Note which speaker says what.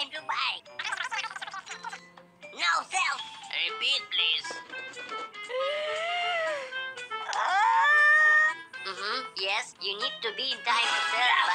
Speaker 1: time to buy. No sell. Repeat, please. Uh-huh. Mm-hmm. Yes, you need to be in time to sell.